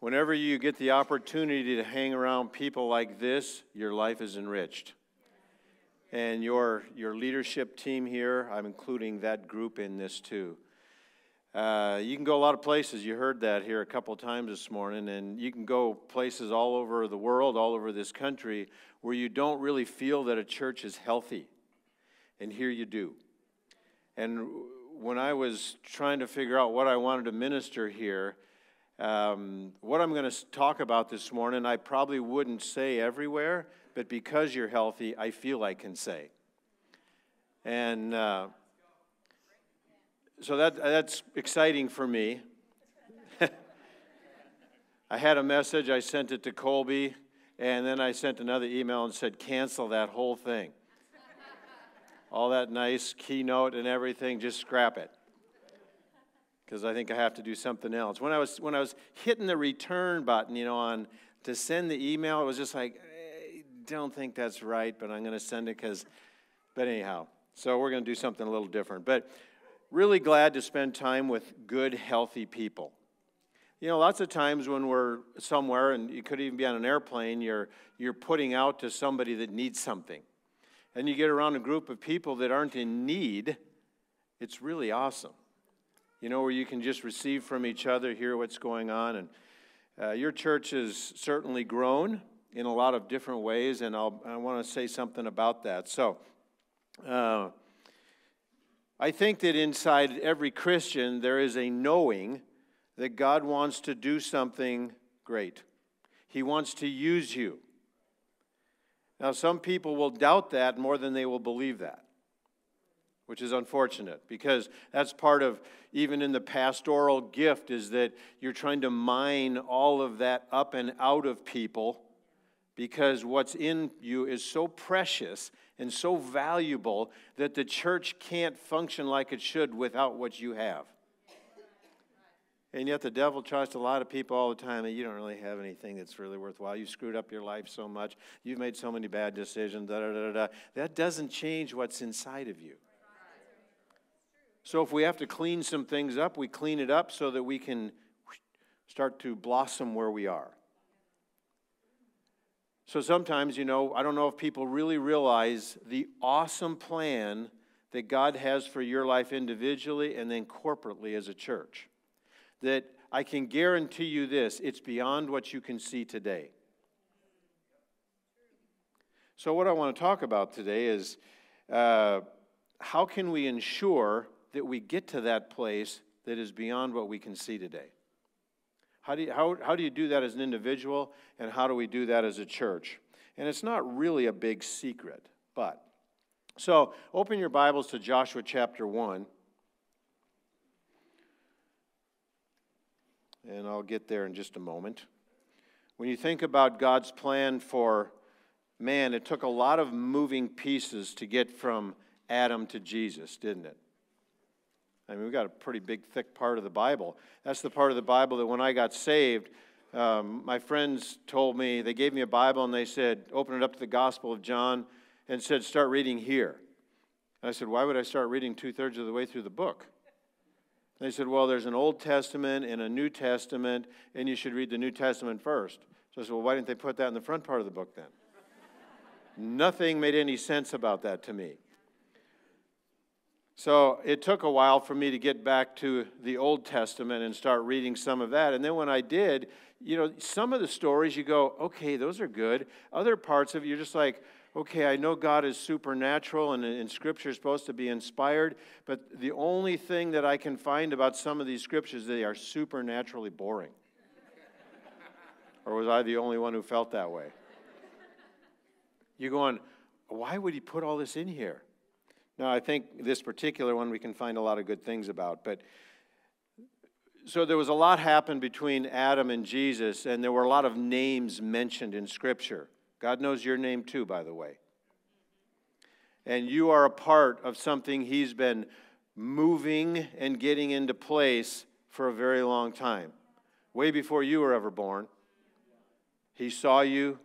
Whenever you get the opportunity to hang around people like this, your life is enriched. And your, your leadership team here, I'm including that group in this too. Uh, you can go a lot of places. You heard that here a couple times this morning, and you can go places all over the world, all over this country, where you don't really feel that a church is healthy. And here you do. And when I was trying to figure out what I wanted to minister here, um, what I'm going to talk about this morning, I probably wouldn't say everywhere, but because you're healthy, I feel I can say. And uh, so that, that's exciting for me. I had a message, I sent it to Colby, and then I sent another email and said, cancel that whole thing. All that nice keynote and everything, just scrap it because I think I have to do something else. When I was when I was hitting the return button, you know, on to send the email, it was just like, I don't think that's right, but I'm going to send it because. But anyhow, so we're going to do something a little different. But really glad to spend time with good, healthy people. You know, lots of times when we're somewhere, and you could even be on an airplane, you're you're putting out to somebody that needs something, and you get around a group of people that aren't in need. It's really awesome you know, where you can just receive from each other, hear what's going on. And uh, your church has certainly grown in a lot of different ways, and I'll, I want to say something about that. So, uh, I think that inside every Christian, there is a knowing that God wants to do something great. He wants to use you. Now, some people will doubt that more than they will believe that which is unfortunate because that's part of even in the pastoral gift is that you're trying to mine all of that up and out of people because what's in you is so precious and so valuable that the church can't function like it should without what you have. And yet the devil tries to lie to people all the time that you don't really have anything that's really worthwhile. You've screwed up your life so much. You've made so many bad decisions. Da, da, da, da. That doesn't change what's inside of you. So if we have to clean some things up, we clean it up so that we can start to blossom where we are. So sometimes, you know, I don't know if people really realize the awesome plan that God has for your life individually and then corporately as a church. That I can guarantee you this it's beyond what you can see today. So, what I want to talk about today is uh, how can we ensure that we get to that place that is beyond what we can see today. How do, you, how, how do you do that as an individual, and how do we do that as a church? And it's not really a big secret, but. So open your Bibles to Joshua chapter 1. And I'll get there in just a moment. When you think about God's plan for man, it took a lot of moving pieces to get from Adam to Jesus, didn't it? I mean, we've got a pretty big, thick part of the Bible. That's the part of the Bible that when I got saved, um, my friends told me, they gave me a Bible and they said, open it up to the Gospel of John and said, start reading here. And I said, why would I start reading two thirds of the way through the book? And they said, well, there's an Old Testament and a New Testament, and you should read the New Testament first. So I said, well, why didn't they put that in the front part of the book then? Nothing made any sense about that to me. So it took a while for me to get back to the Old Testament and start reading some of that. And then when I did, you know, some of the stories you go, okay, those are good. Other parts of it, you're just like, okay, I know God is supernatural and, and Scripture is supposed to be inspired, but the only thing that I can find about some of these scriptures, they are supernaturally boring. or was I the only one who felt that way? You're going, why would he put all this in here? Now, I think this particular one we can find a lot of good things about, but so there was a lot happened between Adam and Jesus, and there were a lot of names mentioned in Scripture. God knows your name too, by the way. And you are a part of something He's been moving and getting into place for a very long time. Way before you were ever born. He saw you,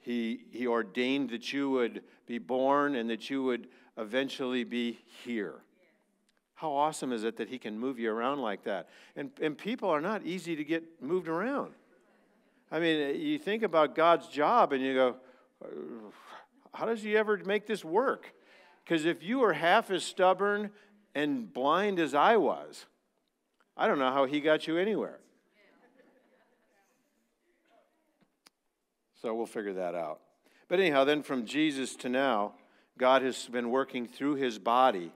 He, he ordained that you would be born and that you would eventually be here. How awesome is it that He can move you around like that? And, and people are not easy to get moved around. I mean, uh, you think about God's job and you go, uh, how does He ever make this work? Because if you were half as stubborn and blind as I was, I don't know how He got you anywhere. So we'll figure that out. But anyhow, then from Jesus to now, God has been working through his body.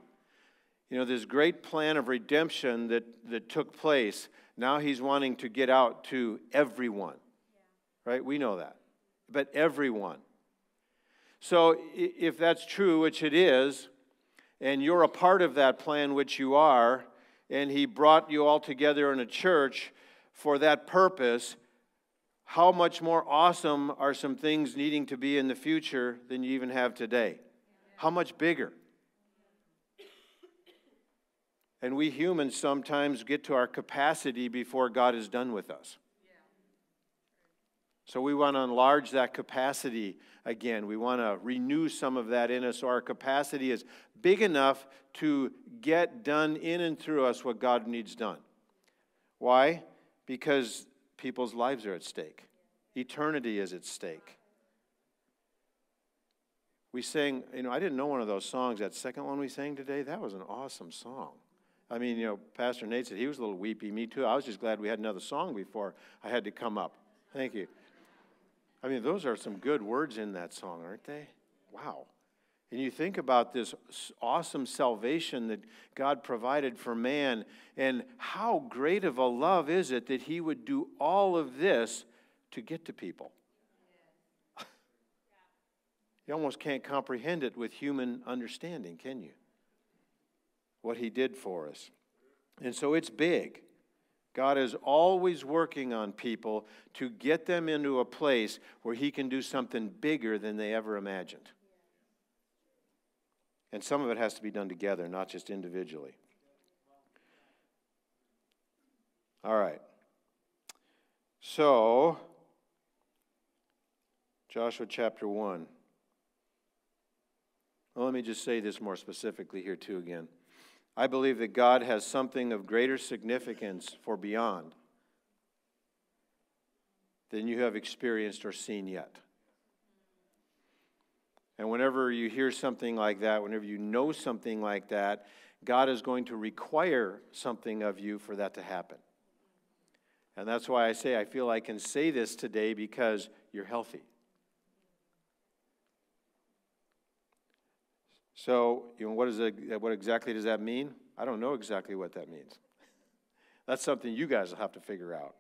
You know, this great plan of redemption that, that took place, now he's wanting to get out to everyone. Right? We know that. But everyone. So if that's true, which it is, and you're a part of that plan, which you are, and he brought you all together in a church for that purpose, how much more awesome are some things needing to be in the future than you even have today? How much bigger? And we humans sometimes get to our capacity before God is done with us. So we want to enlarge that capacity again. We want to renew some of that in us so our capacity is big enough to get done in and through us what God needs done. Why? Because people's lives are at stake, eternity is at stake. We sang, you know, I didn't know one of those songs. That second one we sang today, that was an awesome song. I mean, you know, Pastor Nate said he was a little weepy. Me too. I was just glad we had another song before I had to come up. Thank you. I mean, those are some good words in that song, aren't they? Wow. And you think about this awesome salvation that God provided for man, and how great of a love is it that He would do all of this to get to people? You almost can't comprehend it with human understanding, can you? What He did for us. And so it's big. God is always working on people to get them into a place where He can do something bigger than they ever imagined. And some of it has to be done together, not just individually. All right. So, Joshua chapter 1. Well, let me just say this more specifically here, too, again. I believe that God has something of greater significance for beyond than you have experienced or seen yet. And whenever you hear something like that, whenever you know something like that, God is going to require something of you for that to happen. And that's why I say I feel I can say this today because you're healthy. So, you know, what, is it, what exactly does that mean? I don't know exactly what that means. That's something you guys will have to figure out.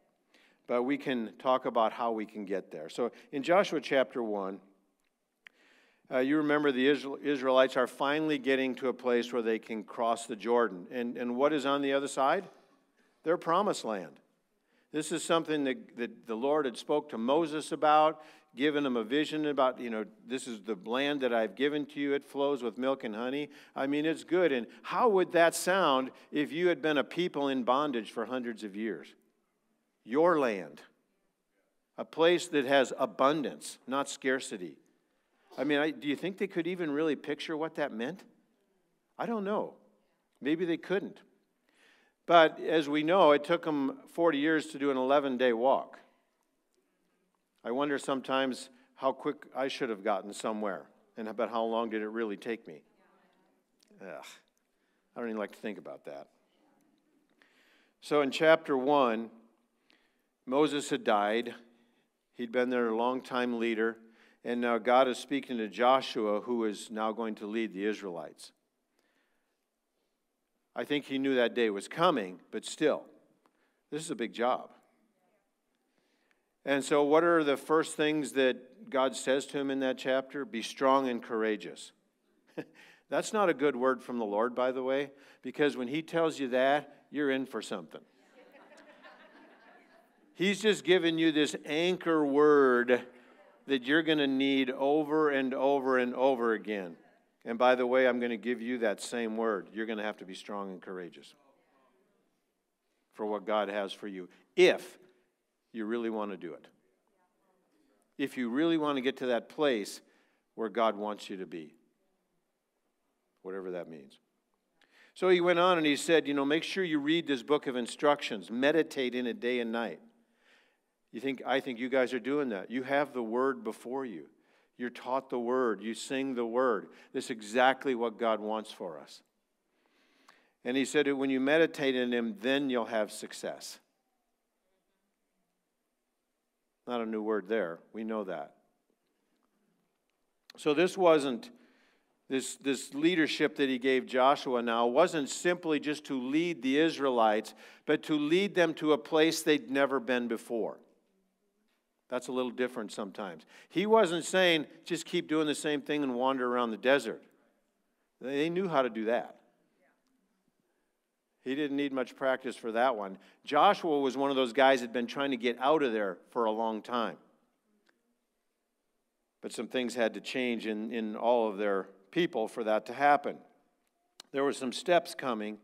But we can talk about how we can get there. So, in Joshua chapter 1, uh, you remember the Israelites are finally getting to a place where they can cross the Jordan. And, and what is on the other side? Their promised land. This is something that, that the Lord had spoke to Moses about, given them a vision about, you know, this is the land that I've given to you. It flows with milk and honey. I mean, it's good. And how would that sound if you had been a people in bondage for hundreds of years? Your land. A place that has abundance, not scarcity I mean, I, do you think they could even really picture what that meant? I don't know. Maybe they couldn't. But as we know, it took them 40 years to do an 11 day walk. I wonder sometimes how quick I should have gotten somewhere and about how long did it really take me. Ugh, I don't even like to think about that. So in chapter 1, Moses had died. He'd been there a long time leader. And now God is speaking to Joshua, who is now going to lead the Israelites. I think he knew that day was coming, but still, this is a big job. And so, what are the first things that God says to him in that chapter? Be strong and courageous. That's not a good word from the Lord, by the way, because when he tells you that, you're in for something. He's just giving you this anchor word that you're going to need over and over and over again. And by the way, I'm going to give you that same word. You're going to have to be strong and courageous for what God has for you if you really want to do it. If you really want to get to that place where God wants you to be, whatever that means. So he went on and he said, You know, make sure you read this book of instructions, meditate in it day and night. You think, I think you guys are doing that. You have the word before you. You're taught the word. You sing the word. This is exactly what God wants for us. And he said, when you meditate in him, then you'll have success. Not a new word there. We know that. So this wasn't this, this leadership that he gave Joshua now wasn't simply just to lead the Israelites, but to lead them to a place they'd never been before. That's a little different sometimes. He wasn't saying, just keep doing the same thing and wander around the desert. They knew how to do that. He didn't need much practice for that one. Joshua was one of those guys that had been trying to get out of there for a long time. But some things had to change in, in all of their people for that to happen. There were some steps coming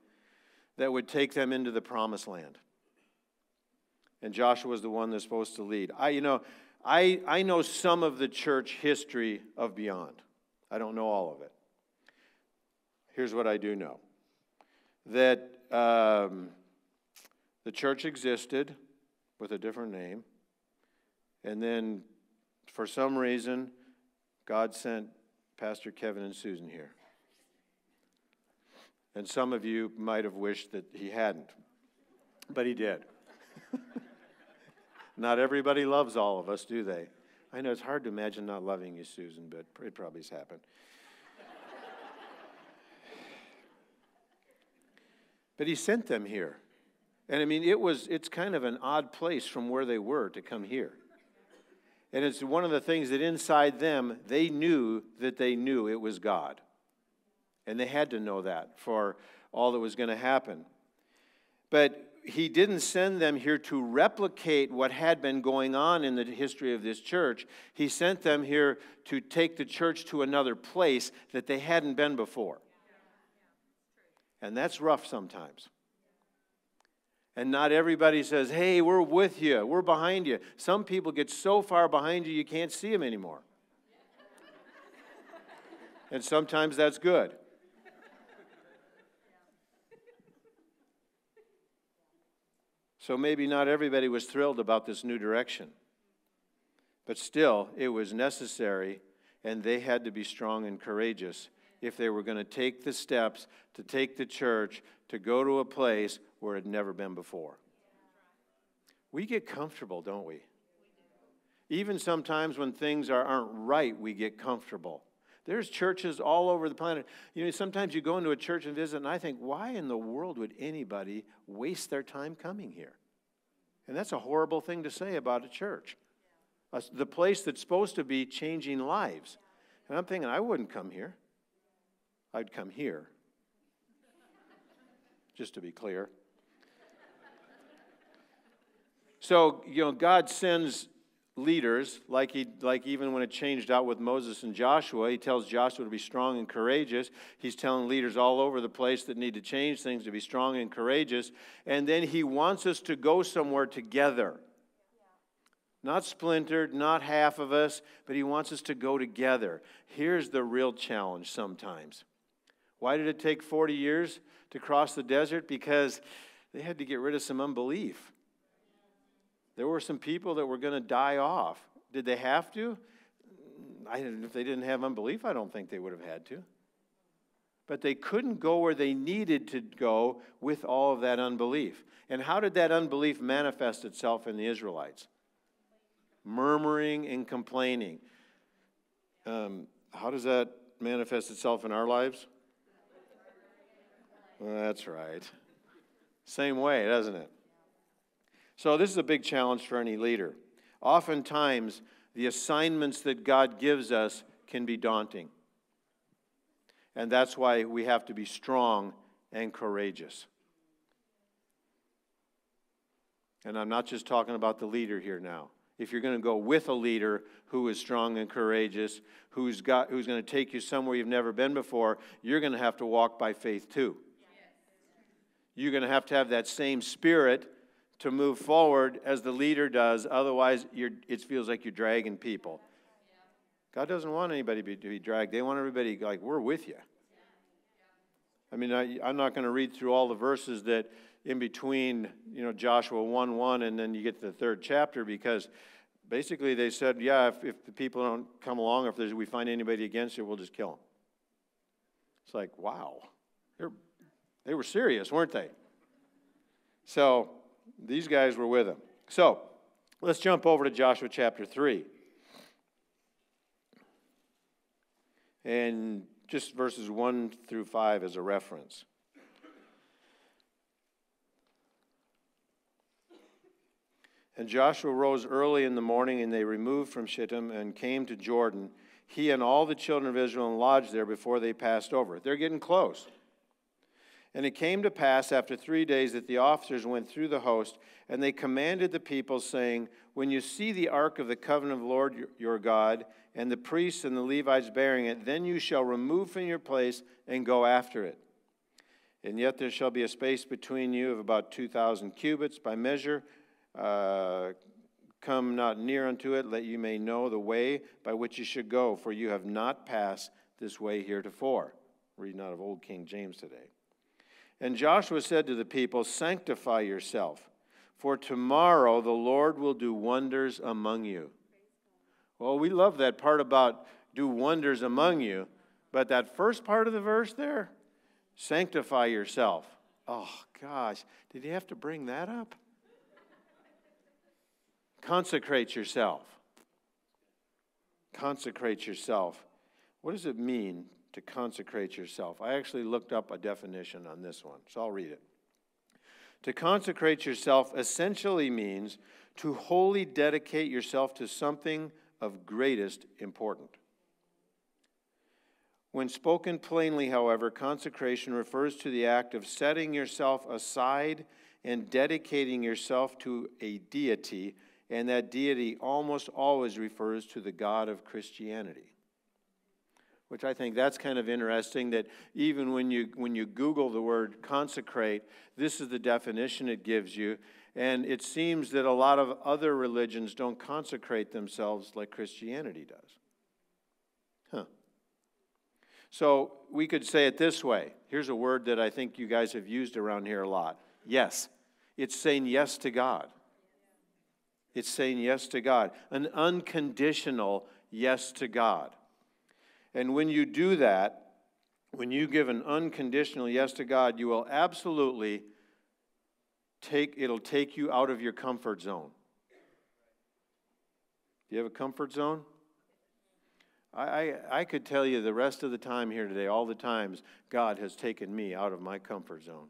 that would take them into the promised land. And Joshua was the one that's supposed to lead. I, you know, I, I know some of the church history of Beyond. I don't know all of it. Here's what I do know that um, the church existed with a different name, and then for some reason, God sent Pastor Kevin and Susan here. And some of you might have wished that he hadn't, but he did. not everybody loves all of us, do they? I know it's hard to imagine not loving you, Susan, but it probably has happened. But he sent them here. And I mean, it was, it's kind of an odd place from where they were to come here. And it's one of the things that inside them, they knew that they knew it was God. And they had to know that for all that was going to happen. But he didn't send them here to replicate what had been going on in the history of this church. He sent them here to take the church to another place that they hadn't been before. And that's rough sometimes. And not everybody says, hey, we're with you, we're behind you. Some people get so far behind you, you can't see them anymore. and sometimes that's good. So maybe not everybody was thrilled about this new direction. But still, it was necessary, and they had to be strong and courageous if they were going to take the steps to take the church to go to a place where it had never been before. We get comfortable, don't we? Even sometimes when things are, aren't right, we get comfortable. There's churches all over the planet. You know, sometimes you go into a church and visit, and I think, why in the world would anybody waste their time coming here? And that's a horrible thing to say about a church, the place that's supposed to be changing lives. And I'm thinking, I wouldn't come here. I'd come here, just to be clear. So, you know, God sends leaders, like, he, like even when it changed out with Moses and Joshua, he tells Joshua to be strong and courageous. He's telling leaders all over the place that need to change things to be strong and courageous. And then he wants us to go somewhere together. Not splintered, not half of us, but he wants us to go together. Here's the real challenge sometimes why did it take 40 years to cross the desert? Because they had to get rid of some unbelief. There were some people that were going to die off. Did they have to? I, if they didn't have unbelief, I don't think they would have had to. But they couldn't go where they needed to go with all of that unbelief. And how did that unbelief manifest itself in the Israelites? Murmuring and complaining. Um, how does that manifest itself in our lives? That's right. Same way, doesn't it? So, this is a big challenge for any leader. Oftentimes, the assignments that God gives us can be daunting. And that's why we have to be strong and courageous. And I'm not just talking about the leader here now. If you're going to go with a leader who is strong and courageous, who's, got, who's going to take you somewhere you've never been before, you're going to have to walk by faith too you're going to have to have that same spirit to move forward as the leader does. Otherwise, it feels like you're dragging people. God doesn't want anybody to be dragged. They want everybody like, we're with you. I mean, I, I'm not going to read through all the verses that in between, you know, Joshua 1 1 and then you get to the third chapter because basically they said, yeah, if, if the people don't come along, if we find anybody against it, we'll just kill them. It's like, wow. They're, they were serious, weren't they? So these guys were with him. So let's jump over to Joshua chapter 3. And just verses 1 through 5 as a reference. And Joshua rose early in the morning, and they removed from Shittim and came to Jordan, he and all the children of Israel, and lodged there before they passed over. They're getting close. And it came to pass after three days that the officers went through the host, and they commanded the people, saying, When you see the ark of the covenant of the Lord your God, and the priests and the Levites bearing it, then you shall remove from your place and go after it. And yet there shall be a space between you of about 2,000 cubits by measure. Uh, come not near unto it, that you may know the way by which you should go, for you have not passed this way heretofore. Reading out of Old King James today. And Joshua said to the people, Sanctify yourself, for tomorrow the Lord will do wonders among you. Well, we love that part about do wonders among you, but that first part of the verse there, sanctify yourself. Oh, gosh, did he have to bring that up? Consecrate yourself. Consecrate yourself. What does it mean to consecrate yourself? I actually looked up a definition on this one, so I'll read it. To consecrate yourself essentially means to wholly dedicate yourself to something of greatest importance. When spoken plainly, however, consecration refers to the act of setting yourself aside and dedicating yourself to a deity and that deity almost always refers to the God of Christianity. Which I think that's kind of interesting that even when you, when you Google the word consecrate, this is the definition it gives you. And it seems that a lot of other religions don't consecrate themselves like Christianity does. Huh. So we could say it this way. Here's a word that I think you guys have used around here a lot yes. It's saying yes to God. It's saying yes to God, an unconditional yes to God. And when you do that, when you give an unconditional yes to God, you will absolutely take it'll take you out of your comfort zone. Do you have a comfort zone? I, I, I, could tell you the rest of the time here today, all the times God has taken me out of my comfort zone.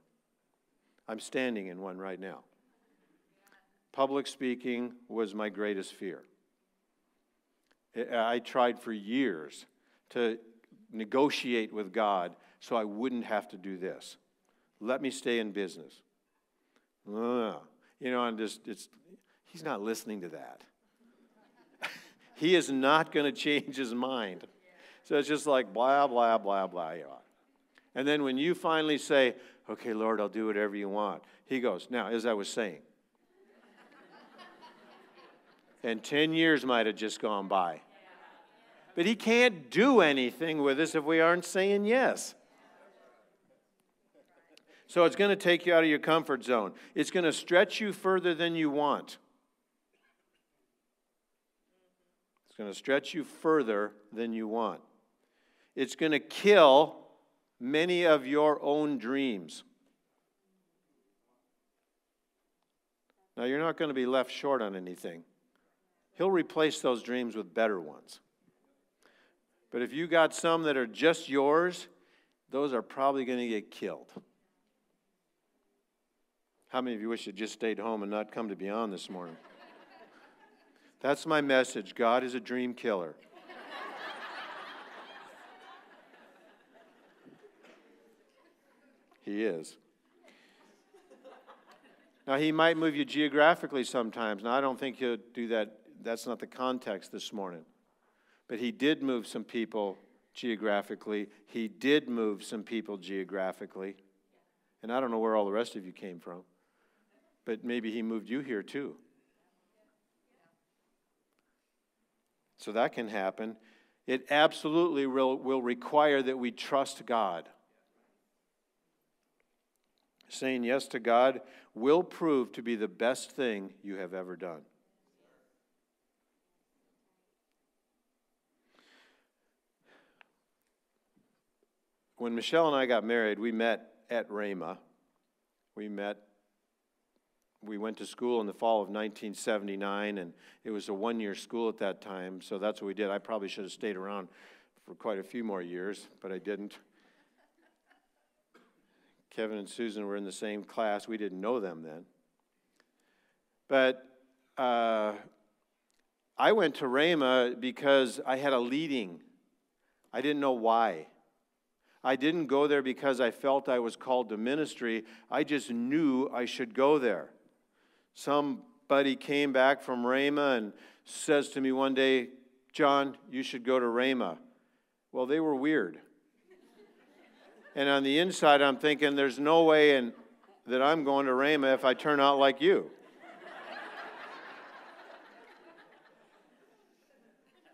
I'm standing in one right now. Public speaking was my greatest fear. I tried for years to negotiate with God so I wouldn't have to do this. Let me stay in business. Uh, you know, I'm just, it's, he's not listening to that. he is not going to change his mind. So it's just like blah, blah, blah, blah. And then when you finally say, okay, Lord, I'll do whatever you want, he goes, now, as I was saying, and 10 years might have just gone by. But He can't do anything with us if we aren't saying yes. So it's going to take you out of your comfort zone. It's going to stretch you further than you want. It's going to stretch you further than you want. It's going to kill many of your own dreams. Now, you're not going to be left short on anything. He'll replace those dreams with better ones. But if you got some that are just yours, those are probably going to get killed. How many of you wish you just stayed home and not come to Beyond this morning? That's my message. God is a dream killer. he is. Now, he might move you geographically sometimes. Now, I don't think he'll do that that's not the context this morning. But he did move some people geographically. He did move some people geographically. And I don't know where all the rest of you came from, but maybe he moved you here too. So that can happen. It absolutely will, will require that we trust God. saying yes to God will prove to be the best thing you have ever done. When Michelle and I got married, we met at Rhema. We met, we went to school in the fall of 1979, and it was a one year school at that time, so that's what we did. I probably should have stayed around for quite a few more years, but I didn't. Kevin and Susan were in the same class. We didn't know them then. But uh, I went to Rhema because I had a leading. I didn't know why. I didn't go there because I felt I was called to ministry. I just knew I should go there. Somebody came back from Rhema and says to me one day, John, you should go to Rhema. Well, they were weird. and on the inside, I'm thinking, there's no way in, that I'm going to Rhema if I turn out like you.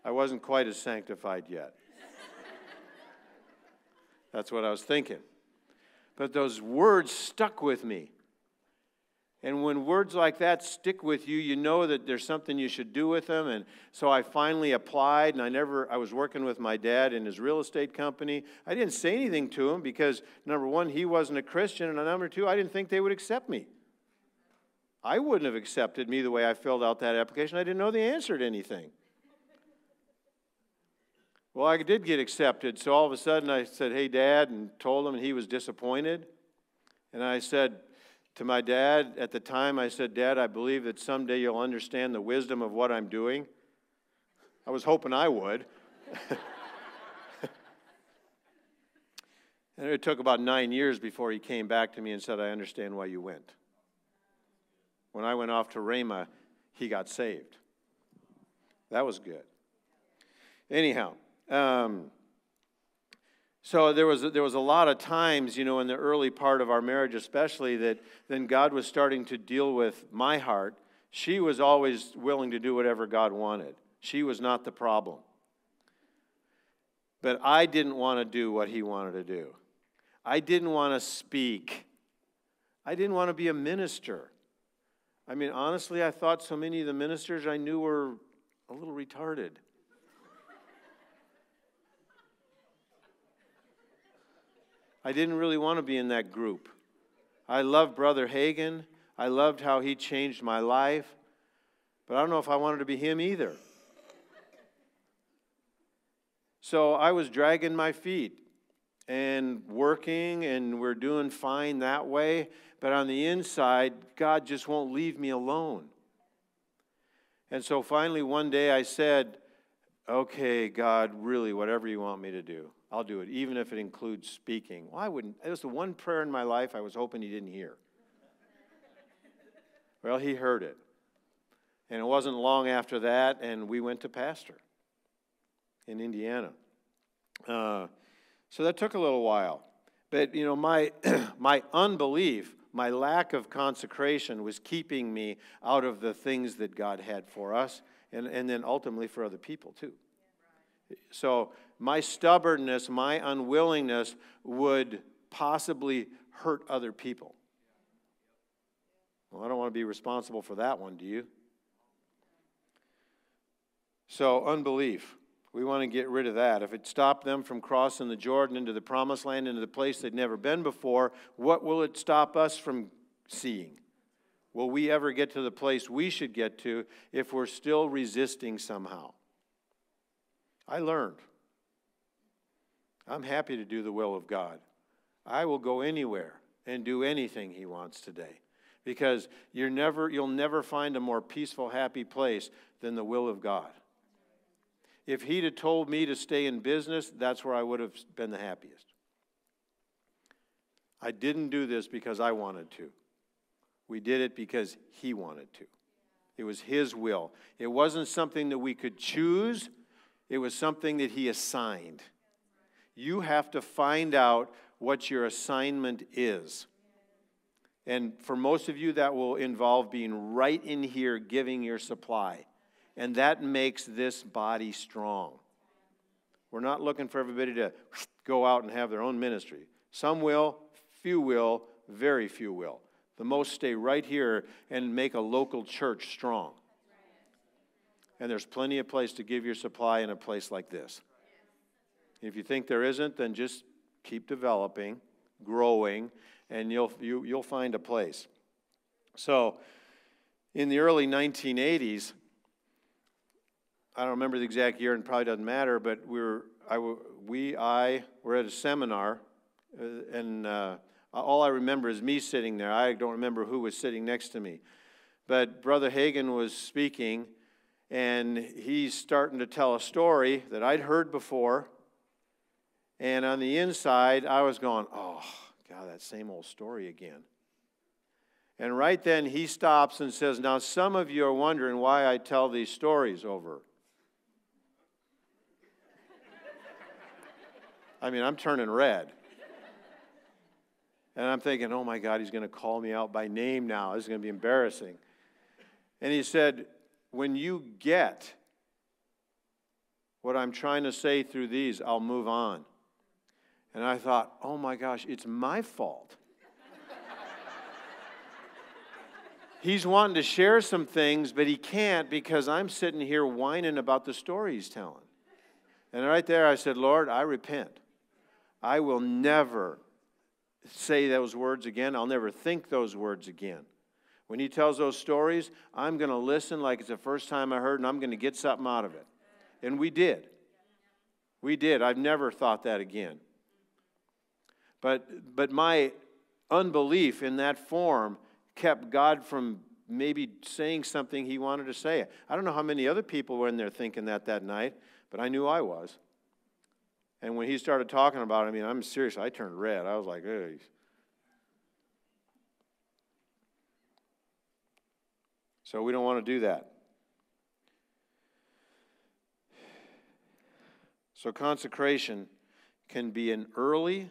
I wasn't quite as sanctified yet. That's what I was thinking. But those words stuck with me. And when words like that stick with you, you know that there's something you should do with them. And so I finally applied, and I never, I was working with my dad in his real estate company. I didn't say anything to him because, number one, he wasn't a Christian, and number two, I didn't think they would accept me. I wouldn't have accepted me the way I filled out that application. I didn't know the answer to anything. Well, I did get accepted, so all of a sudden I said, Hey, Dad, and told him, and he was disappointed. And I said to my dad at the time, I said, Dad, I believe that someday you'll understand the wisdom of what I'm doing. I was hoping I would. and it took about nine years before he came back to me and said, I understand why you went. When I went off to Rhema, he got saved. That was good. Anyhow, um, so there was, there was a lot of times, you know, in the early part of our marriage, especially, that then God was starting to deal with my heart. She was always willing to do whatever God wanted. She was not the problem. But I didn't want to do what he wanted to do. I didn't want to speak. I didn't want to be a minister. I mean, honestly, I thought so many of the ministers I knew were a little retarded. I didn't really want to be in that group. I loved Brother Hagin. I loved how he changed my life. But I don't know if I wanted to be him either. So I was dragging my feet and working, and we're doing fine that way. But on the inside, God just won't leave me alone. And so finally, one day I said, Okay, God, really, whatever you want me to do. I'll do it, even if it includes speaking. Well, I wouldn't. It was the one prayer in my life I was hoping he didn't hear. well, he heard it. And it wasn't long after that, and we went to pastor in Indiana. Uh, so that took a little while. But, you know, my, my unbelief, my lack of consecration was keeping me out of the things that God had for us, and, and then ultimately for other people, too. So my stubbornness, my unwillingness would possibly hurt other people. Well, I don't want to be responsible for that one, do you? So, unbelief. We want to get rid of that. If it stopped them from crossing the Jordan into the promised land, into the place they'd never been before, what will it stop us from seeing? Will we ever get to the place we should get to if we're still resisting somehow? I learned. I'm happy to do the will of God. I will go anywhere and do anything He wants today. Because you're never, you'll never find a more peaceful, happy place than the will of God. If He'd have told me to stay in business, that's where I would have been the happiest. I didn't do this because I wanted to. We did it because He wanted to. It was His will. It wasn't something that we could choose, it was something that He assigned. You have to find out what your assignment is. And for most of you, that will involve being right in here giving your supply. And that makes this body strong. We're not looking for everybody to go out and have their own ministry. Some will, few will, very few will. The most stay right here and make a local church strong. And there's plenty of place to give your supply in a place like this. If you think there isn't, then just keep developing, growing, and you'll, you, will you will find a place. So, in the early 1980s, I don't remember the exact year and probably doesn't matter, but we were, I, we, I were at a seminar, uh, and uh, all I remember is me sitting there. I don't remember who was sitting next to me. But Brother Hagin was speaking, and he's starting to tell a story that I'd heard before. And on the inside, I was going, oh, God, that same old story again. And right then he stops and says, Now, some of you are wondering why I tell these stories over. I mean, I'm turning red. And I'm thinking, oh my God, he's going to call me out by name now. This is going to be embarrassing. And he said, when you get what I'm trying to say through these, I'll move on. And I thought, oh my gosh, it's my fault. he's wanting to share some things, but he can't because I'm sitting here whining about the story he's telling. And right there, I said, Lord, I repent. I will never say those words again. I'll never think those words again. When he tells those stories, I'm going to listen like it's the first time I heard, and I'm going to get something out of it. And we did. We did. I've never thought that again. But, but my unbelief in that form kept God from maybe saying something he wanted to say. I don't know how many other people were in there thinking that that night, but I knew I was. And when he started talking about it, I mean, I'm serious, I turned red. I was like. So we don't want to do that. So consecration can be an early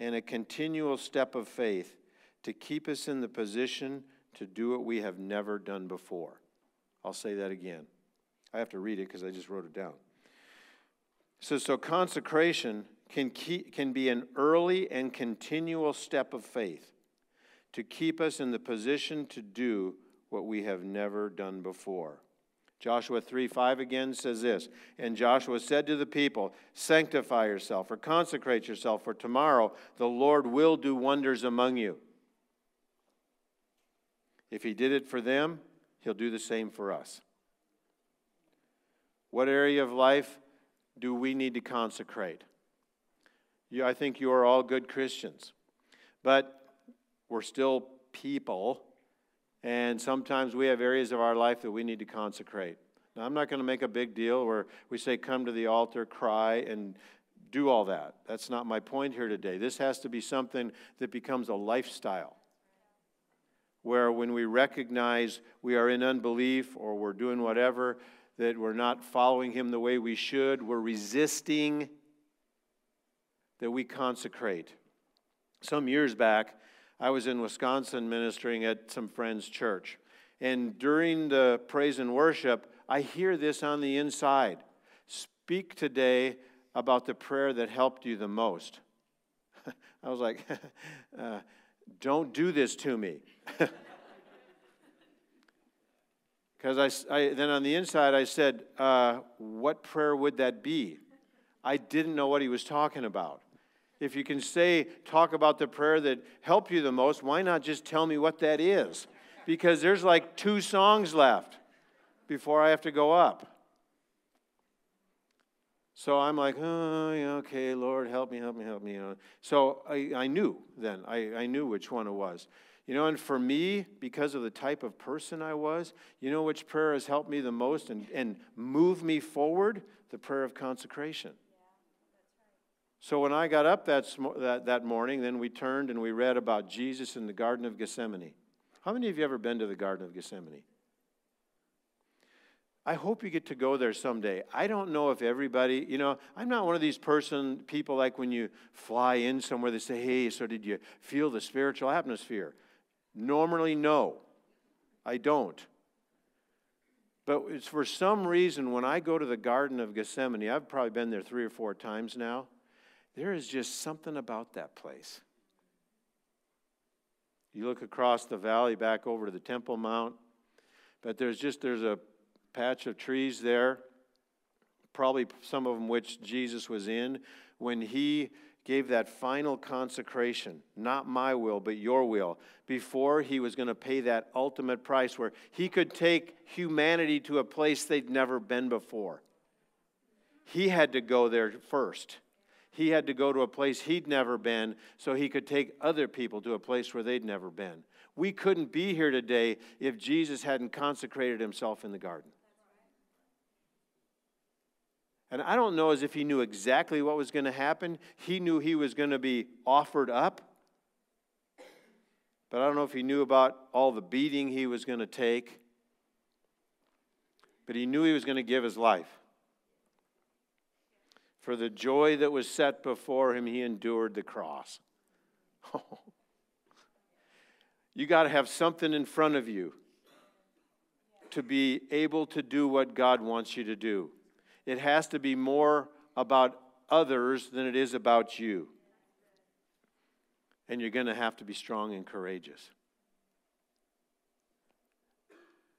and a continual step of faith to keep us in the position to do what we have never done before. I'll say that again. I have to read it because I just wrote it down. So, so consecration can, keep, can be an early and continual step of faith to keep us in the position to do what we have never done before. Joshua 3 5 again says this And Joshua said to the people, Sanctify yourself or consecrate yourself, for tomorrow the Lord will do wonders among you. If he did it for them, he'll do the same for us. What area of life do we need to consecrate? I think you are all good Christians, but we're still people and sometimes we have areas of our life that we need to consecrate. Now, I'm not going to make a big deal where we say, come to the altar, cry, and do all that. That's not my point here today. This has to be something that becomes a lifestyle. Where when we recognize we are in unbelief or we're doing whatever, that we're not following Him the way we should, we're resisting, that we consecrate. Some years back, I was in Wisconsin ministering at some friend's church. And during the praise and worship, I hear this on the inside Speak today about the prayer that helped you the most. I was like, uh, Don't do this to me. Because I, I, then on the inside, I said, uh, What prayer would that be? I didn't know what he was talking about if you can say, talk about the prayer that helped you the most, why not just tell me what that is? Because there's like two songs left before I have to go up. So I'm like, oh, okay, Lord, help me, help me, help me. So I, I knew then, I, I knew which one it was. You know, and for me, because of the type of person I was, you know which prayer has helped me the most and, and moved me forward? The prayer of consecration. So when I got up that, that, that morning, then we turned and we read about Jesus in the Garden of Gethsemane. How many of you ever been to the Garden of Gethsemane? I hope you get to go there someday. I don't know if everybody, you know, I'm not one of these person people like when you fly in somewhere they say, "Hey, so did you feel the spiritual atmosphere?" Normally, no. I don't. But it's for some reason when I go to the Garden of Gethsemane, I've probably been there 3 or 4 times now. There is just something about that place. You look across the valley back over to the Temple Mount, but there's just there's a patch of trees there, probably some of them which Jesus was in when he gave that final consecration, not my will, but your will, before he was going to pay that ultimate price where he could take humanity to a place they'd never been before. He had to go there first. He had to go to a place he'd never been so he could take other people to a place where they'd never been. We couldn't be here today if Jesus hadn't consecrated himself in the garden. And I don't know as if he knew exactly what was going to happen. He knew he was going to be offered up. But I don't know if he knew about all the beating he was going to take. But he knew he was going to give his life. For the joy that was set before him, he endured the cross. you got to have something in front of you to be able to do what God wants you to do it has to be more about others than it is about you. And you're going to have to be strong and courageous.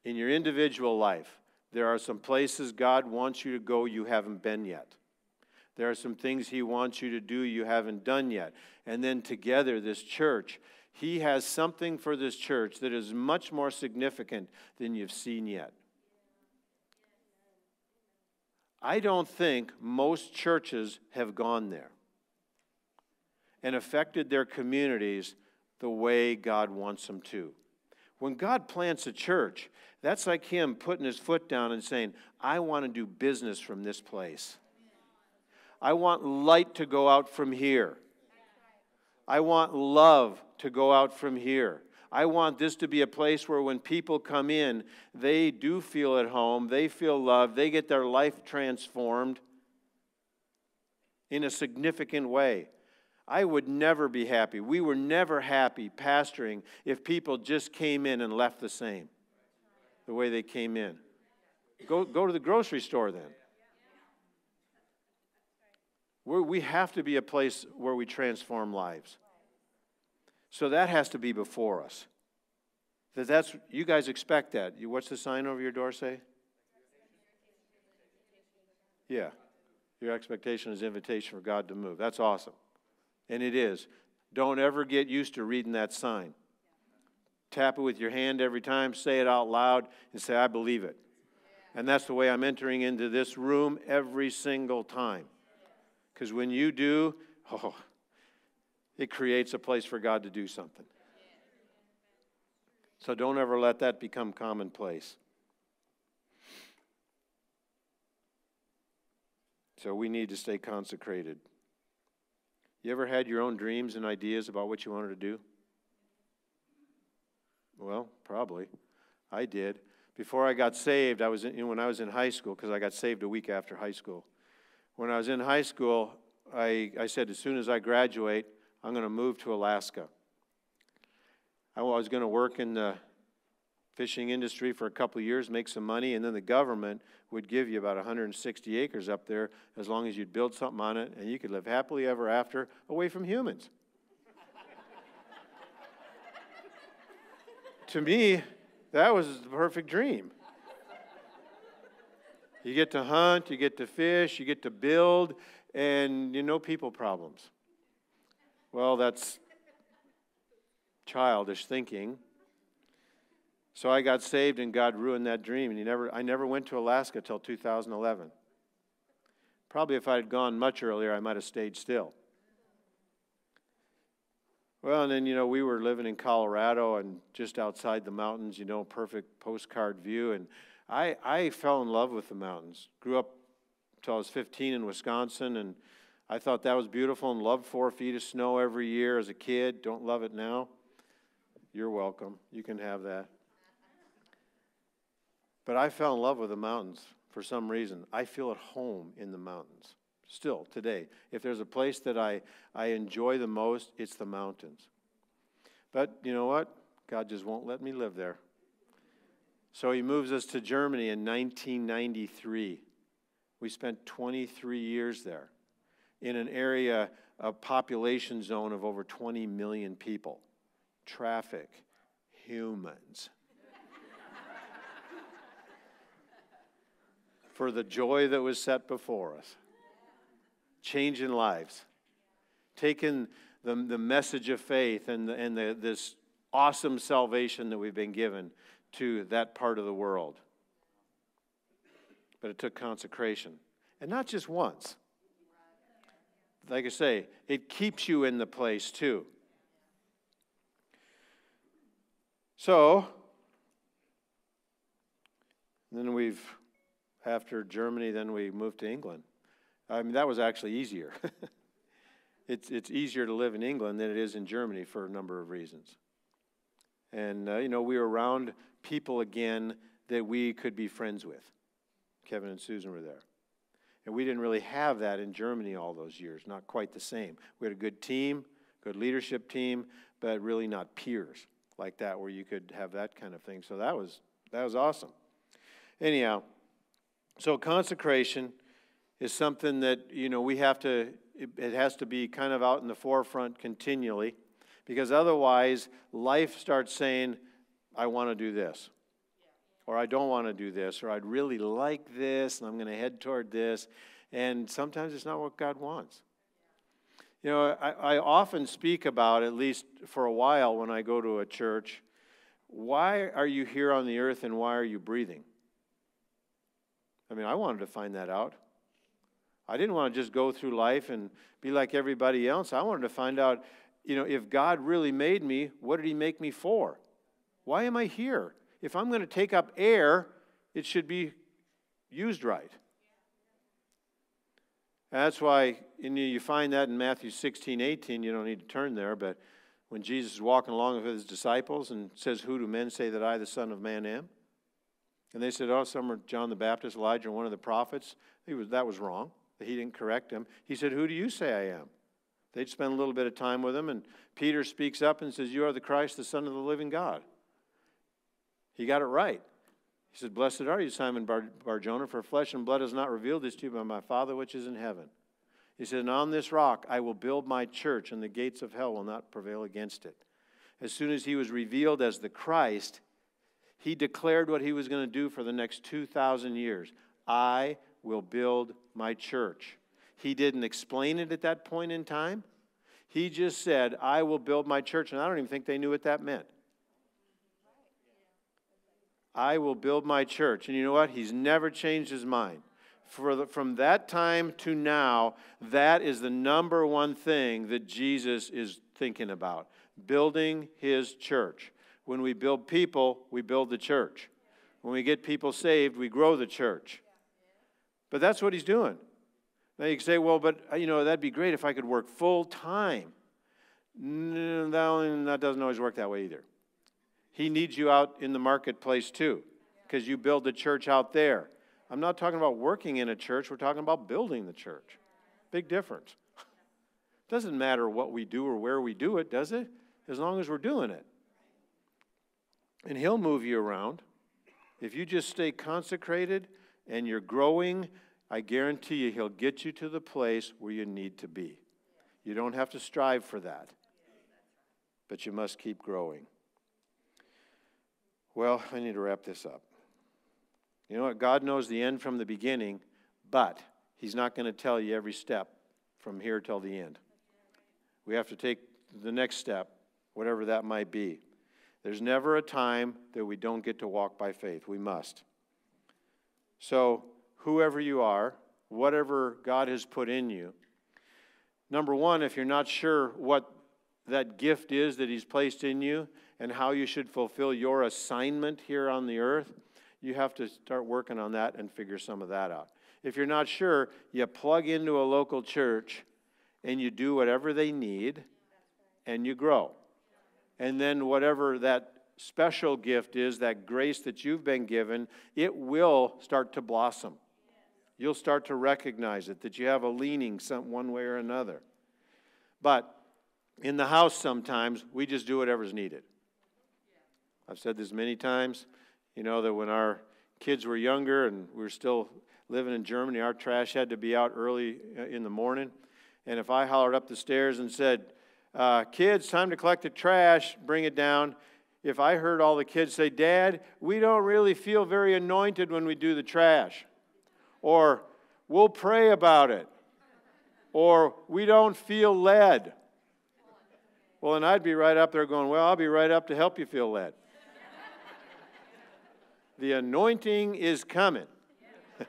In your individual life, there are some places God wants you to go you haven't been yet. There are some things He wants you to do you haven't done yet. And then together, this church, He has something for this church that is much more significant than you've seen yet. I don't think most churches have gone there and affected their communities the way God wants them to. When God plants a church, that's like Him putting His foot down and saying, I want to do business from this place. I want light to go out from here. I want love to go out from here. I want this to be a place where when people come in, they do feel at home, they feel loved, they get their life transformed in a significant way. I would never be happy. We were never happy pastoring if people just came in and left the same, the way they came in. Go, go to the grocery store then. We're, we have to be a place where we transform lives. So that has to be before us. That that's you guys expect that. You, what's the sign over your door say? Yeah. Your expectation is invitation for God to move. That's awesome. And it is. Don't ever get used to reading that sign. Tap it with your hand every time, say it out loud, and say, I believe it. And that's the way I'm entering into this room every single time. Because when you do, oh, it creates a place for God to do something. So don't ever let that become commonplace. So we need to stay consecrated. You ever had your own dreams and ideas about what you wanted to do? Well, probably. I did. Before I got saved, I was in, when I was in high school, because I got saved a week after high school. When I was in high school, I, I said, as soon as I graduate, I'm going to move to Alaska. I was going to work in the fishing industry for a couple of years, make some money, and then the government would give you about 160 acres up there as long as you'd build something on it, and you could live happily ever after away from humans. to me, that was the perfect dream. You get to hunt, you get to fish, you get to build, and you know people problems. Well, that's childish thinking. So I got saved and God ruined that dream. And he never, I never went to Alaska till 2011. Probably if I had gone much earlier, I might have stayed still. Well, and then, you know, we were living in Colorado and just outside the mountains, you know, perfect postcard view. And I, I fell in love with the mountains. Grew up until I was 15 in Wisconsin, and I thought that was beautiful and loved four feet of snow every year as a kid. Don't love it now. You're welcome. You can have that. But I fell in love with the mountains for some reason. I feel at home in the mountains still today. If there's a place that I, I enjoy the most, it's the mountains. But you know what? God just won't let me live there. So he moves us to Germany in 1993. We spent 23 years there in an area, a population zone of over 20 million people traffic, humans. For the joy that was set before us, changing lives, taking the, the message of faith and, the, and the, this awesome salvation that we've been given to that part of the world. But it took consecration. And not just once. Like I say, it keeps you in the place too. So, then we've, after Germany, then we moved to England. I mean, that was actually easier. it's, it's easier to live in England than it is in Germany for a number of reasons. And, uh, you know, we were around people again that we could be friends with. Kevin and Susan were there. And we didn't really have that in Germany all those years, not quite the same. We had a good team, good leadership team, but really not peers like that where you could have that kind of thing. So that was that was awesome. Anyhow, so consecration is something that, you know, we have to it, it has to be kind of out in the forefront continually because otherwise life starts saying I want to do this or I don't want to do this, or I'd really like this, and I'm going to head toward this. And sometimes it's not what God wants. You know, I, I, often speak about, at least for a while when I go to a church, why are you here on the earth and why are you breathing? I mean, I wanted to find that out. I didn't want to just go through life and be like everybody else. I wanted to find out, you know, if God really made me, what did He make me for? Why am I here? if I'm going to take up air, it should be used right. That's why you find that in Matthew 16, 18. You don't need to turn there, but when Jesus is walking along with his disciples and says, Who do men say that I, the Son of Man, am? And they said, Oh, some are John the Baptist, Elijah, one of the prophets. He was, that was wrong. He didn't correct him. He said, Who do you say I am? They'd spend a little bit of time with him, and Peter speaks up and says, You are the Christ, the Son of the living God. He got it right. He said, Blessed are you, Simon Bar- Barjona, for flesh and blood has not revealed this to you, but my Father which is in heaven. He said, And on this rock I will build my church, and the gates of hell will not prevail against it. As soon as he was revealed as the Christ, he declared what he was going to do for the next 2,000 years I will build my church. He didn't explain it at that point in time. He just said, I will build my church. And I don't even think they knew what that meant. I will build my church. And you know what? He's never changed his mind. The, from that time to now, that is the number one thing that Jesus is thinking about building his church. When we build people, we build the church. When we get people saved, we grow the church. But that's what he's doing. Now you can say, well, but uh, you know, that'd be great if I could work full time. No, that doesn't always work that way either. He needs you out in the marketplace too, because you build the church out there. I'm not talking about working in a church, we're talking about building the church. Big difference. Doesn't matter what we do or where we do it, does it? As long as we're doing it. And He'll move you around. If you just stay consecrated and you're growing, I guarantee you He'll get you to the place where you need to be. You don't have to strive for that, but you must keep growing. Well, I need to wrap this up. You know what? God knows the end from the beginning, but He's not going to tell you every step from here till the end. We have to take the next step, whatever that might be. There's never a time that we don't get to walk by faith. We must. So, whoever you are, whatever God has put in you, number one, if you're not sure what that gift is that He's placed in you, and how you should fulfill your assignment here on the earth, you have to start working on that and figure some of that out. If you're not sure, you plug into a local church and you do whatever they need and you grow. And then, whatever that special gift is, that grace that you've been given, it will start to blossom. You'll start to recognize it, that you have a leaning some, one way or another. But in the house, sometimes we just do whatever's needed. I've said this many times, you know, that when our kids were younger and we were still living in Germany, our trash had to be out early uh, in the morning. And if I hollered up the stairs and said, Uh, kids, time to collect the trash, bring it down. If I heard all the kids say, Dad, we don't really feel very anointed when we do the trash, or we'll pray about it, or we don't feel led. Well, and I'd be right up there going, Well, I'll be right up to help you feel led. the anointing is coming.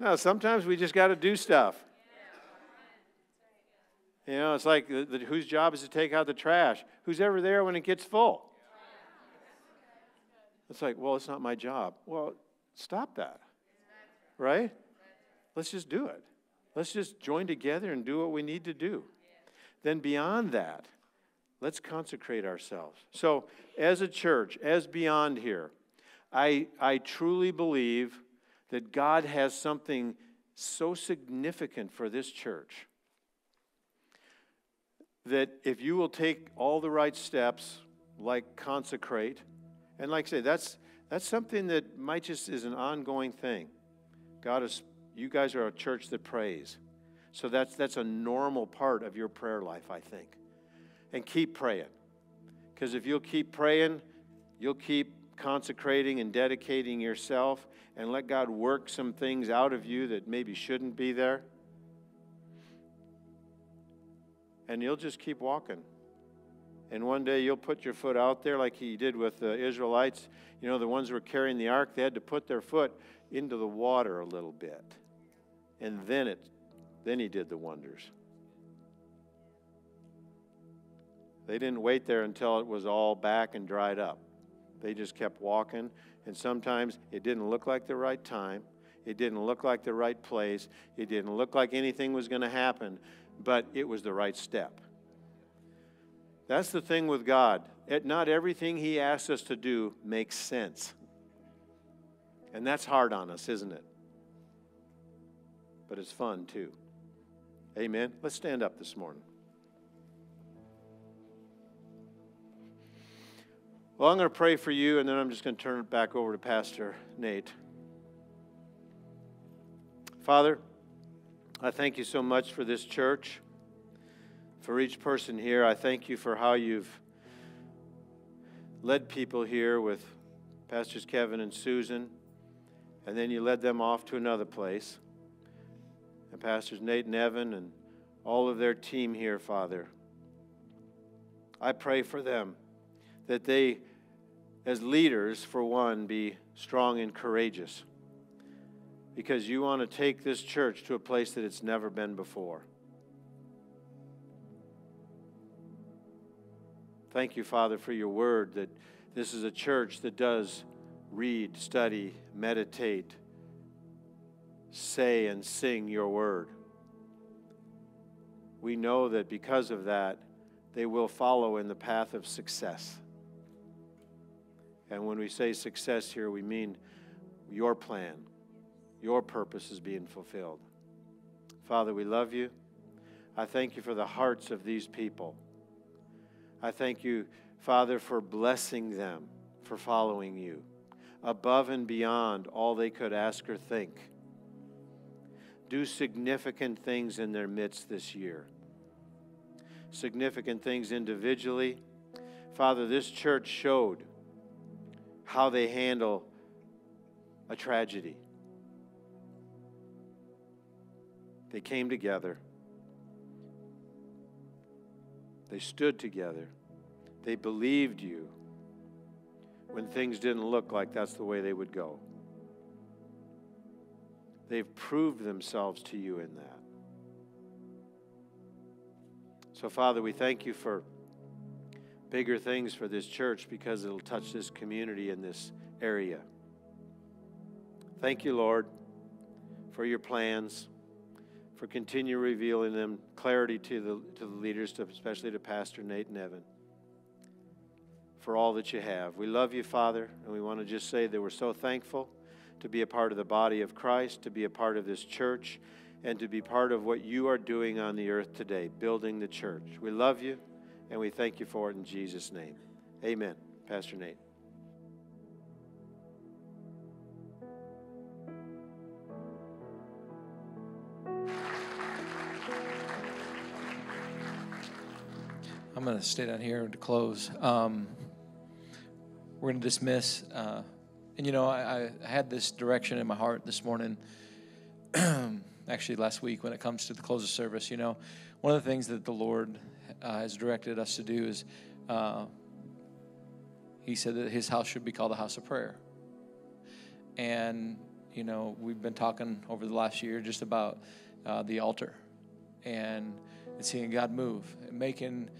no, sometimes we just got to do stuff. You know, it's like the, the, whose job is to take out the trash? Who's ever there when it gets full? It's like, well, it's not my job. Well, stop that. Right? Let's just do it. Let's just join together and do what we need to do. Then, beyond that, let's consecrate ourselves. So, as a church, as beyond here, I, I truly believe that God has something so significant for this church that if you will take all the right steps, like consecrate, and like I say, that's, that's something that might just is an ongoing thing. God is you guys are a church that prays. So that's, that's a normal part of your prayer life, I think. And keep praying. Because if you'll keep praying, you'll keep consecrating and dedicating yourself and let God work some things out of you that maybe shouldn't be there. And you'll just keep walking. And one day you'll put your foot out there like he did with the Israelites. You know, the ones who were carrying the ark, they had to put their foot into the water a little bit. And then it then he did the wonders. They didn't wait there until it was all back and dried up. They just kept walking, and sometimes it didn't look like the right time. It didn't look like the right place. It didn't look like anything was going to happen, but it was the right step. That's the thing with God. It, not everything He asks us to do makes sense. And that's hard on us, isn't it? but it's fun too. Amen. Let's stand up this morning. Well, I'm going to pray for you, and then I'm just going to turn it back over to Pastor Nate. Father, I thank you so much for this church, for each person here. I thank you for how you've led people here with Pastors Kevin and Susan, and then you led them off to another place and Pastors Nate and Evan and all of their team here, Father. I pray for them that they, as leaders, for one, be strong and courageous because you want to take this church to a place that it's never been before. Thank you, Father, for your word that this is a church that does read, study, meditate, say and sing your word. We know that because of that, they will follow in the path of success. And when we say success here, we mean your plan, your purpose is being fulfilled. Father, we love you. I thank you for the hearts of these people. I thank you, Father, for blessing them for following you above and beyond all they could ask or think do significant things in their midst this year. Significant things individually. Father, this church showed how they handle a tragedy. They came together. They stood together. They believed you when things didn't look like that's the way they would go. They've proved themselves to you in that. So, Father, we thank you for bigger things for this church because it'll touch this community in this area. Thank you, Lord, for your plans, for continue revealing them clarity to the, to the leaders, especially to Pastor Nate and Evan, for all that you have. We love you, Father, and we want to just say that we're so thankful to be a part of the body of Christ, to be a part of this church, and to be part of what you are doing on the earth today, building the church. We love you, and we thank you for it in Jesus' name. Amen. Pastor Nate. To stay down here to close. Um, we're going to dismiss. Uh, and you know, I, I, had this direction in my heart this morning, actually last week, when it comes to the close of service. You know, one of the things that the Lord uh, has directed us to do is uh, He said that His house should be called a house of prayer. And, you know, we've been talking over the last year just about uh, the altar and seeing God move, and making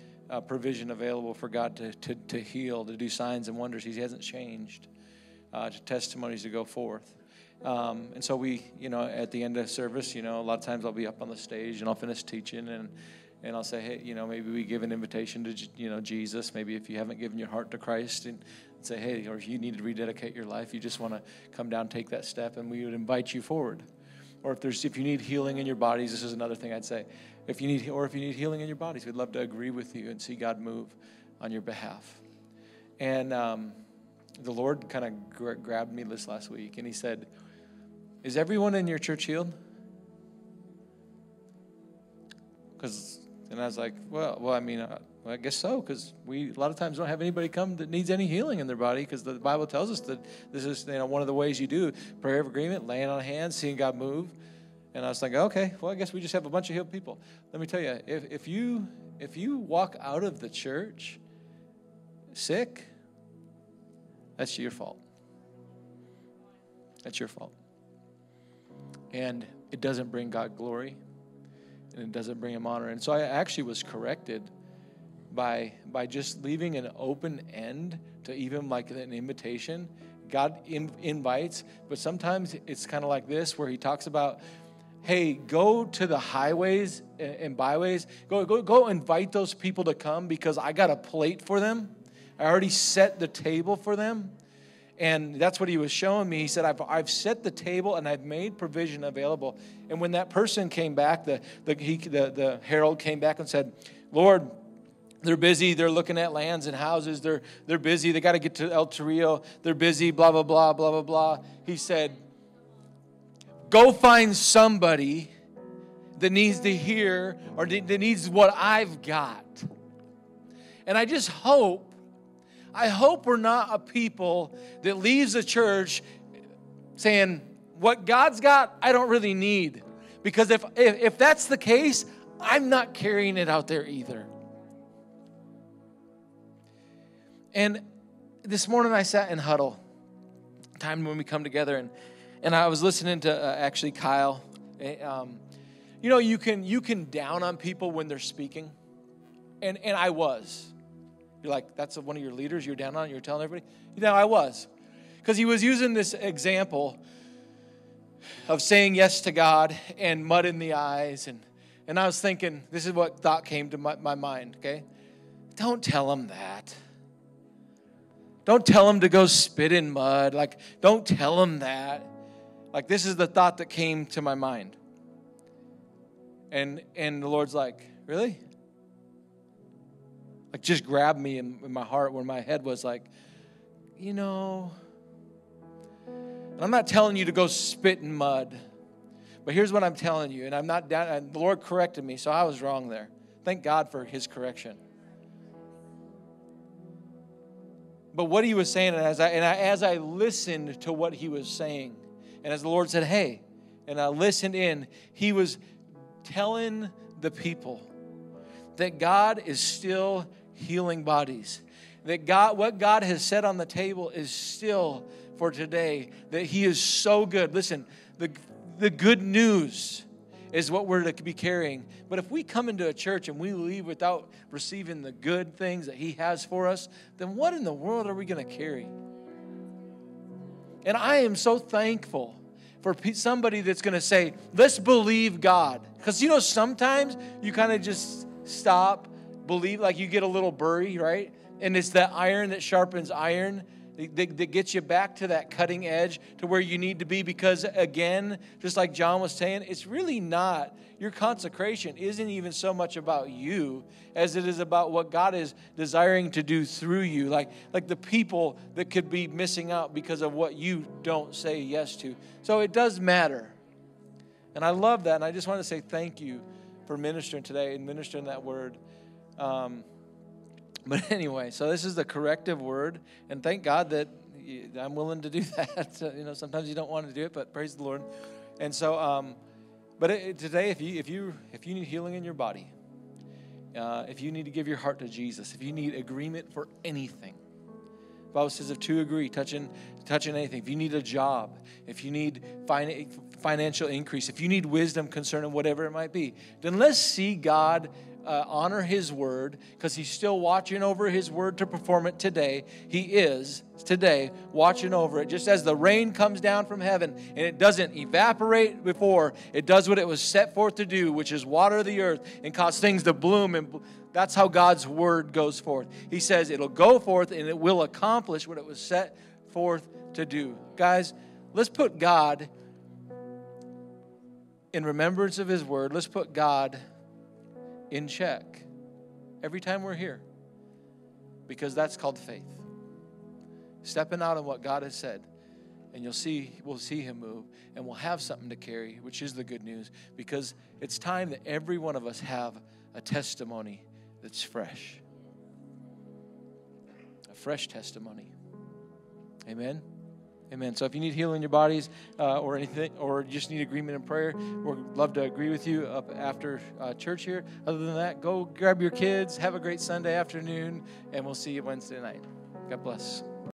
provision available for God to, to, to heal, to do signs and wonders. He hasn't changed uh, to testimonies to go forth. Um, and so we, you know, at the end of service, you know, a lot of times I'll be up on the stage and I'll finish teaching and and I'll say, hey, you know, maybe we give an invitation to, you know, Jesus. Maybe if you haven't given your heart to Christ and say, hey, or if you need to rededicate your life, you just want to come down, take that step, and we would invite you forward. Or if there's, if you need healing in your bodies, this is another thing I'd say. If you need, or if you need healing in your bodies, we'd love to agree with you and see God move on your behalf. And um, the Lord kind of gra- grabbed me this last week and He said, Is everyone in your church healed? Because, and I was like, Well, well, I mean, uh, well, I guess so, because we a lot of times don't have anybody come that needs any healing in their body, because the Bible tells us that this is you know one of the ways you do prayer of agreement, laying on hands, seeing God move. And I was like, okay, well, I guess we just have a bunch of healed people. Let me tell you, if, if you if you walk out of the church sick, that's your fault. That's your fault. And it doesn't bring God glory and it doesn't bring him honor. And so I actually was corrected by by just leaving an open end to even like an invitation. God in, invites, but sometimes it's kind of like this where he talks about hey, go to the highways and byways. Go, go, go invite those people to come because I got a plate for them. I already set the table for them. And that's what he was showing me. He said, I've, I've set the table and I've made provision available. And when that person came back, the, the, he, the, the herald came back and said, Lord, they're busy. They're looking at lands and houses. They're, they're busy. They got to get to El Torrio. They're busy, blah, blah, blah, blah, blah, blah. He said, Go find somebody that needs to hear or that needs what I've got. And I just hope I hope we're not a people that leaves the church saying, What God's got, I don't really need. Because if, if, if that's the case, I'm not carrying it out there either. And this morning I sat in huddle, time when we come together, and, and I was listening to uh, actually Kyle. Eh, um, you know, you can you can down on people when they're speaking, and and I was. You're like, that's one of your leaders you're down on, you're telling everybody? You know, I was. Because he was using this example of saying yes to God and mud in the eyes. And, and I was thinking, this is what thought came to my, my mind, okay? Don't tell him that. Don't tell him to go spit in mud. Like, don't tell him that. Like, this is the thought that came to my mind. And, and the Lord's like, really? like just grabbed me in, in my heart when my head was like, you know, and I'm not telling you to go spit in mud, but here's what I'm telling you, and I'm not down, and the Lord corrected me, so I was wrong there. Thank God for his correction. But what he was saying, and as I, and I, as I listened to what he was saying, and as the Lord said, hey, and I listened in, he was telling the people that God is still healing bodies. That God, what God has set on the table is still for today, that He is so good. Listen, the, the good news is what we're to be carrying. But if we come into a church and we leave without receiving the good things that He has for us, then what in the world are we going to carry? And I am so thankful for somebody that's going to say, let's believe God. Because you know, sometimes you kind of just stop believe, like you get a little bury, right? And it's that iron that sharpens iron that, that gets you back to that cutting edge to where you need to be. Because again, just like John was saying, it's really not, your consecration isn't even so much about you as it is about what God is desiring to do through you. Like, like the people that could be missing out because of what you don't say yes to. So it does matter. And I love that. And I just want to say thank you for ministering today and ministering that word. Um, But anyway, so this is the corrective word, and thank God that I'm willing to do that. you know, sometimes you don't want to do it, but praise the Lord. And so, um, but it, today, if you if you if you need healing in your body, uh, if you need to give your heart to Jesus, if you need agreement for anything, Bible says if two agree, touching touching anything. If you need a job, if you need fin- financial increase, if you need wisdom concerning whatever it might be, then let's see God uh, honor His word because He's still watching over His word to perform it today. He is today watching over it, just as the rain comes down from heaven and it doesn't evaporate before it does what it was set forth to do, which is water the earth and cause things to bloom. And that's how God's word goes forth. He says it'll go forth and it will accomplish what it was set forth to do. Guys, let's put God in remembrance of His word. Let's put God in check every time we're here because that's called faith. Stepping out on what God has said. And you'll see, we'll see him move, and we'll have something to carry, which is the good news, because it's time that every one of us have a testimony that's fresh. A fresh testimony. Amen. Amen. So if you need healing in your bodies uh, or anything, or just need agreement in prayer, we'd love to agree with you up after uh, church here. Other than that, go grab your kids, have a great Sunday afternoon, and we'll see you Wednesday night. God bless.